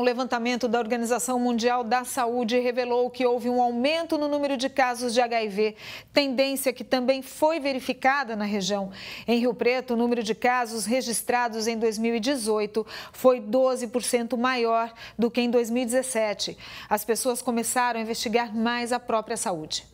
Um levantamento da Organização Mundial da Saúde revelou que houve um aumento no número de casos de HIV, tendência que também foi verificada na região. Em Rio Preto, o número de casos registrados em 2018 foi 12% maior do que em 2017. As pessoas começaram a investigar mais a própria saúde.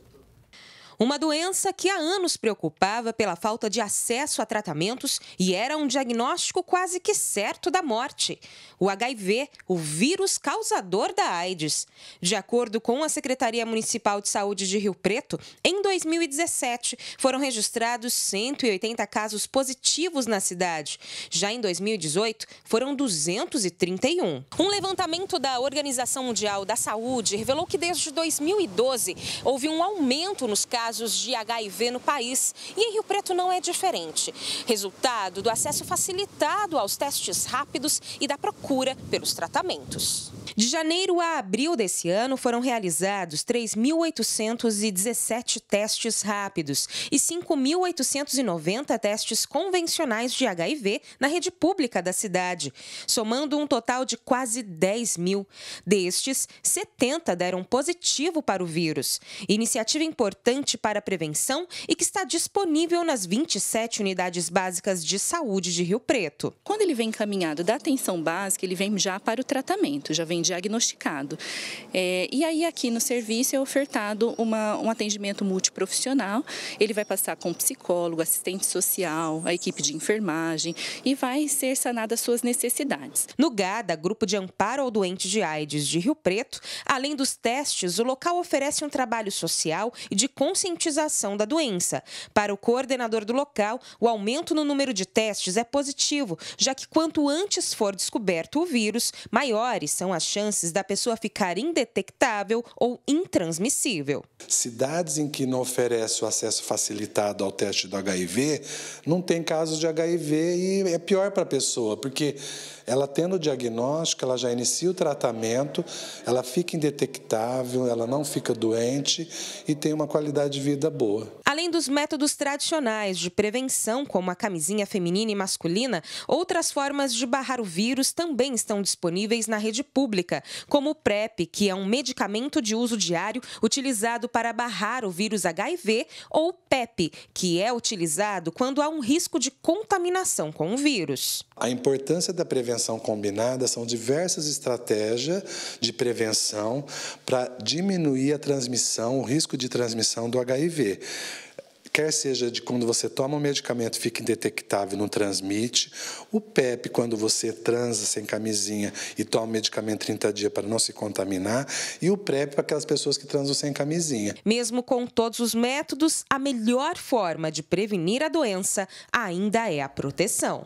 Uma doença que há anos preocupava pela falta de acesso a tratamentos e era um diagnóstico quase que certo da morte. O HIV, o vírus causador da AIDS. De acordo com a Secretaria Municipal de Saúde de Rio Preto, em 2017 foram registrados 180 casos positivos na cidade. Já em 2018, foram 231. Um levantamento da Organização Mundial da Saúde revelou que desde 2012 houve um aumento nos casos casos de HIV no país e em Rio Preto não é diferente. Resultado do acesso facilitado aos testes rápidos e da procura pelos tratamentos. De janeiro a abril desse ano, foram realizados 3.817 testes rápidos e 5.890 testes convencionais de HIV na rede pública da cidade, somando um total de quase 10 mil. Destes, 70 deram positivo para o vírus. Iniciativa importante para a prevenção e que está disponível nas 27 unidades básicas de saúde de Rio Preto. Quando ele vem encaminhado da atenção básica, ele vem já para o tratamento, já vem diagnosticado. É, e aí aqui no serviço é ofertado uma, um atendimento multiprofissional. Ele vai passar com psicólogo, assistente social, a equipe de enfermagem e vai ser sanadas suas necessidades. No GADA, Grupo de Amparo ao Doente de AIDS de Rio Preto, além dos testes, o local oferece um trabalho social e de conscientização da doença. Para o coordenador do local, o aumento no número de testes é positivo, já que quanto antes for descoberto o vírus, maiores são as chances chances da pessoa ficar indetectável ou intransmissível. Cidades em que não oferece o acesso facilitado ao teste do HIV, não tem casos de HIV e é pior para a pessoa, porque ela tendo o diagnóstico, ela já inicia o tratamento, ela fica indetectável, ela não fica doente e tem uma qualidade de vida boa. Além dos métodos tradicionais de prevenção, como a camisinha feminina e masculina, outras formas de barrar o vírus também estão disponíveis na rede pública, como o PrEP, que é um medicamento de uso diário utilizado para barrar o vírus HIV, ou PEP, que é utilizado quando há um risco de contaminação com o vírus. A importância da prevenção combinada são diversas estratégias de prevenção para diminuir a transmissão, o risco de transmissão do HIV quer seja de quando você toma um medicamento fica indetectável e não transmite, o PEP quando você transa sem camisinha e toma o medicamento 30 dias para não se contaminar, e o PrEP para aquelas pessoas que transam sem camisinha. Mesmo com todos os métodos, a melhor forma de prevenir a doença ainda é a proteção.